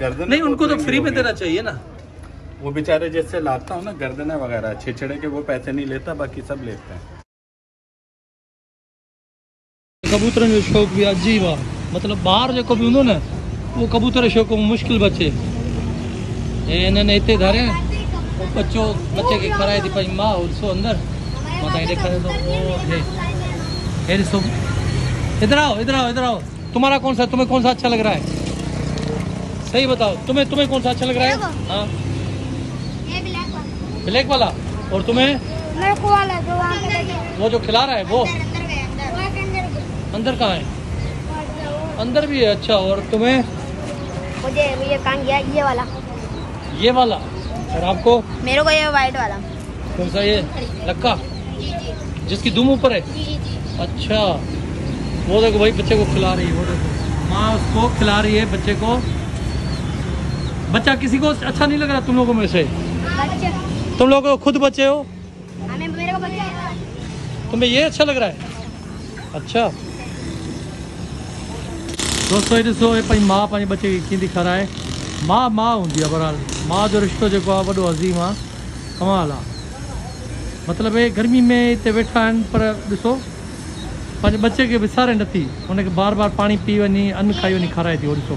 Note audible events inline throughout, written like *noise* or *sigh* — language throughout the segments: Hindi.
गर्दन नहीं उनको तो फ्री में देना चाहिए ना। वो बेचारे जैसे लाता हूँ ना गर्दने वगैरह छिछड़े के वो पैसे नहीं लेता बाकी सब लेते हैं। कबूतरनि जो शौक़ु बि अजीब मतिलबु ॿार जेको बि हूंदो न उहो कबूतर जो शौक़ु मुश्किल बचे। ऐं हिननि हिते धारिया पोइ बचो बचे खे खाराए थी पंहिंजी माउ ॾिसो अंदरि। माँ तव्हांखे ॾेखारियाँ थो हे। हे ॾिसो इधर आओ इधर आओ इधर आओ। तुम्हारा कौन सा तुम्हें कौन सा अच्छा लग रहा है? सही बताओ तुम्हें तुम्हें कौन सा अच्छा लग रहा है? हाँ। ब्लैक वाला। और तुम्हें? वाला जो वो जो खिला रहा है वो? अंदर कहाँ है? अंदर भी है अच्छा। और तुम्हें? मुझे ये कान गया ये वाला। ये वाला? और आपको? मेरे को ये वाइट वाला। कौन सा ये? लक्का? जिसकी दुम ऊपर है? जी जी जी। अच्छा। वो देखो भाई बच्चे को खिला रही है वो देखो। माँ उसको खिला रही है बच्चे को। बच्चा किसी को अच्छा नहीं लग रहा तुम लोगों में से? तुम लोग खुद बच्चे हो? को तुम्हें ये अच्छा लग रहा है? अच्छा। दोस्तों ॾिसो हे पंहिंजी माउ पंहिंजे बचे खे कींदी खाराए माउ माउ हूंदी बहरहाल। माउ जो रिश्तो जेको आहे अज़ीम आहे कमाल आहे मतिलबु हे गर्मी में हिते वेठा आहिनि पर ॾिसो पंहिंजे बचे खे विसारे नथी हुनखे बार बार पाणी पी वञी अन्न खाई वञी खाराए थी उहो ॾिसो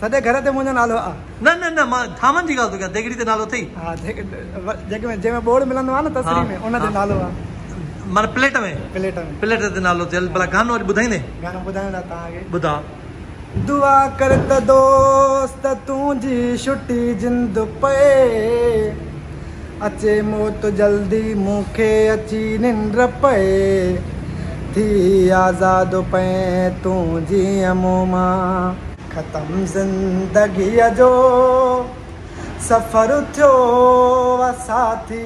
सॼे घर ते मुंहिंजो नालो आहे न न न माँ थामन जी ॻाल्हि थो कयां देगड़ी ते नालो अथई हा जेके जेके में जंहिंमें बोर्ड मिलंदो आहे न तस्वीर में उन ते नालो आहे माना प्लेट में? प्लेट में। प्लेट ते नालो थियल भला गानो वरी ॿुधाईंदे? गानो ॿुधायां था तव्हांखे। ॿुधा। दुआ कर त दोस्त तुंहिंजी छुटी जिंद पए अचे मौत जल्दी मूंखे अची निंड पए थी आज़ाद पए तूं जीअं मूं माँ। ख़तम ज़िंदगीअ जो। सफ़र थियो साथी।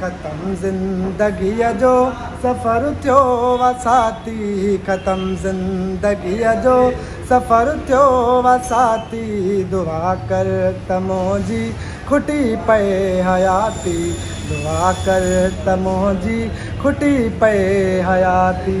ख़तम ज़िंदगीअ जो। सफ़र थियो साथी। ख़तम ज़िंदगीअ जो। सफ़र थियो साथी। दुआ कर त खुटी पए हयाती। दुआ कर त खुटी पए हयाती।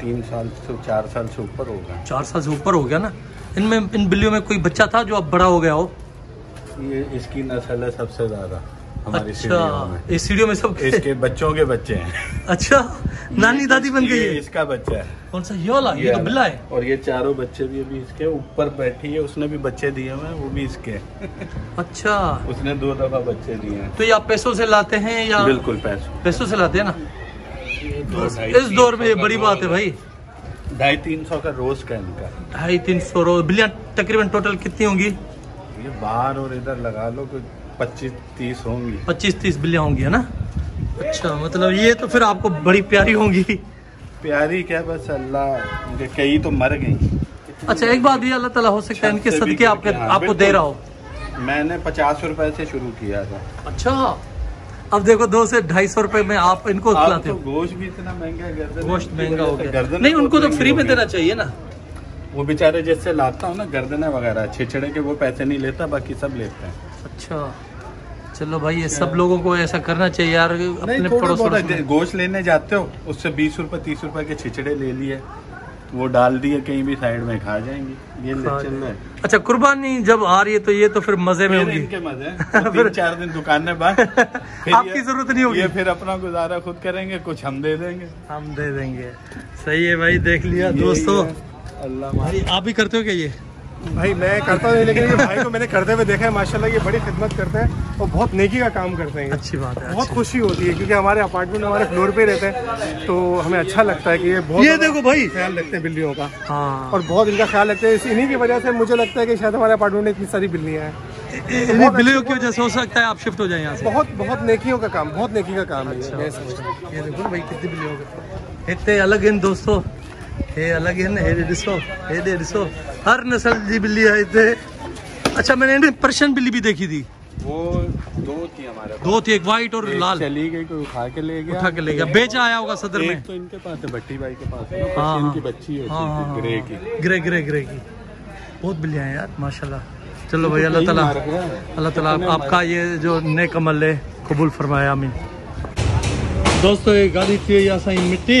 तीन साल से चार साल से ऊपर होगा चार साल से ऊपर हो गया ना? इनमें इन बिल्लियों में कोई बच्चा था जो अब बड़ा हो गया हो? ये इसकी नस्ल है सबसे ज़्यादा हमारी अच्छा इस सीढ़ियों में सब इसके बच्चों के बच्चे हैं। अच्छा नानी दादी बन गई है? इसका बच्चा है। कौन सा? ये वाला ये ये तो बिल्ला है। और ये चारों बच्चे भी अभी इसके ऊपर बैठी है उसने भी बच्चे दिए हुए हैं वो भी इसके। अच्छा। उसने दो दफ़ा बच्चे दिए हैं। तो ये आप पैसों से लाते हैं या बिल्कुल पैसों। पैसों से लाते हैं ना? इस दौर में ये बड़ी बात है भाई। ढाई तीन सौ का रोज का इनका। ढाई तीन सौ रोज बिल्लियाँ तकरीबन टोटल कितनी होंगी? ये बाहर और इधर लगा लो कोई पच्चीस तीस होंगी। पच्चीस तीस बिल्लियाँ होंगी है ना? अच्छा मतलब ये तो फिर आपको बड़ी प्यारी होंगी। प्यारी क्या बस अल्लाह कई तो मर गई। अच्छा एक बात ये अल्लाह ताला हो सकता है इनके सदके आपके आपको दे रहा हो। मैंने पचास रुपए से शुरू किया था। अच्छा। अब देखो दो से ढाई सौ रुपए में आप इनको खिलाते तो हो। गोश्त भी इतना महँगा है गोश्त महँगा हो गया। नहीं उनको तो फ्री में देना चाहिए ना। वो बेचारे जैसे लाता हूँ ना गर्दने वगैरह छिछड़े के वो पैसे नहीं लेता बाकी सब लेते हैं। अच्छा। चलो भाई ये सब लोगों को ऐसा करना चाहिए यार अपने। गोश्त लेने जाते हो उससे बीस रुपए तीस रुपए के छिछड़े ले लिए। वो डाल दिए कहीं भी साइड में खा जाएँगे। ये में चल रहा है अच्छा कुर्बानी जब आ रही है तो ये तो फिर मज़े में होगी। इनके मज़े तो *laughs* फिर चार दिन दुकान में बंद *laughs* आपकी ज़रूरत नहीं होगी। ये फिर अपना गुजारा खुद करेंगे कुछ हम दे देंगे। हम दे देंगे। सही है भाई देख लिया दोस्तों। अल्लाह आप भी करते हो क्या ये? भाई मैं करता नहीं लेकिन ये भाई को मैंने करते हुए देखा है माशाल्लाह ये बड़ी खिदमत करते हैं और बहुत नेकी का काम करते हैं अच्छी बात है बहुत अच्छी। खुशी होती है क्योंकि हमारे अपार्टमेंट हमारे फ्लोर पे रहते हैं तो हमें अच्छा लगता है कि ये बहुत ये देखो भाई। ख्याल रखते हैं बिल्लियों का। हाँ। और बहुत इनका ख्याल रखते हैं इन्हीं की वजह से मुझे लगता है कि शायद हमारे अपार्टमेंट में इतनी सारी बिल्लियाँ हैं। बिल्लियों की वजह से हो सकता है आप शिफ्ट हो जाए यहाँ से। बहुत बहुत नेकियों का काम बहुत नेकी का काम है ये, हूँ। देखो भाई कितनी हो गई अलग आहिनि दोस्तो। हे अलग आहिनि हेॾे ॾिसो हेॾे ॾिसो हर नस्ल जी बिल्ली है हिते अच्छा मैंने इन्हें पर्शियन बिल्ली भी देखी थी। वो दो थी हमारे दो थी एक वाइट और एक लाल। चली गई कोई उठा के ले गया। उठा के ले गया। बेचा आया होगा सदर में। तो इनके पास है भट्टी भाई के पास है हाँ, पर्शियन की हाँ। बच्ची होती हाँ, हाँ, है हाँ, ग्रे हाँ। की। ग्रे ग्रे ग्रे की। बहुत बिल्लियाँ हैं यार माशाल्लाह। चलो भाई अल्लाह ताला है। अल्लाह ताला आपका ये जो नेक अमल है कबूल फरमाया आमीन। दोस्तों ये गाॾी थी वई आहे असांजी मिटी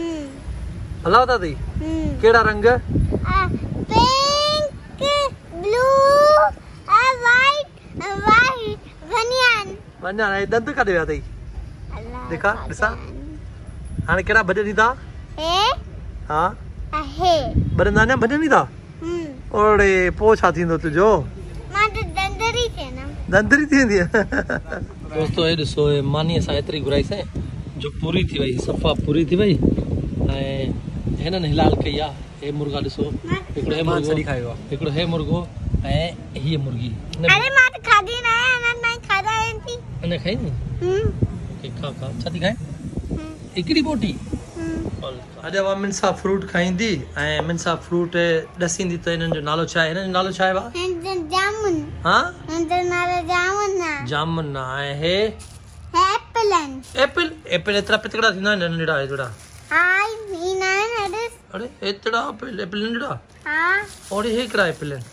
हम्म। था अथई हम्म। रंग? आ, पिंक ब्लू और वाइट वाइट बनियान वञा हाणे ॾंद काॾे विया अथई दिखा, ॾिसां। हाणे कहिड़ा भॼन ईंदा? हे? हा। भॼंदा अञा भॼन ईंदा? हम्म। ओड़े पोइ छा थींदो तुंहिंजो दंदरी थे ना। दंदरी थींदी दोस्तो हे ॾिसो हे मानी असां एतिरी घुराईसीं जो पूरी थी वई सफ़ा पूरी थी वई ऐं हिननि हिलाल कई आहे हे मुर्गा ॾिसो हिकिड़ो हे मुर्गो हिकिड़ो हे मुर्गो ऐं हीअ मुर्गी। अरे माँ त खाधी न आहे अञा खाई नी हम्म। खा खा। छा थी खाए? हम्म। हिकिड़ी बोटी? हम्म। अॼु वा मिनसा फ्रूट खाईंदी ऐं मिनसा फ्रूट ॾसींदी त हिननि जो नालो छा आहे हिननि जो नालो छा आहे जामुन। हा? जामुन आहे जामुन ऐं हे? एप्पल? एपिल एपिल एतिरा पितकड़ा थींदा आहिनि नंढड़ा एतिरा हाय ही न आहिनि हेॾे अरे एपिल नंढड़ा हा और हे एपिल आहिनि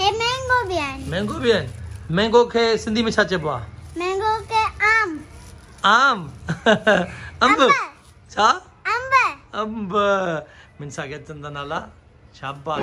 हे मैंगो भी आहिनि मैंगो भी आहिनि मैंगो के सिंधी में छा चइबो आहे मैंगो के आम आम अंब छा अंब अंब मिनसा के अचनि नाला शाबाश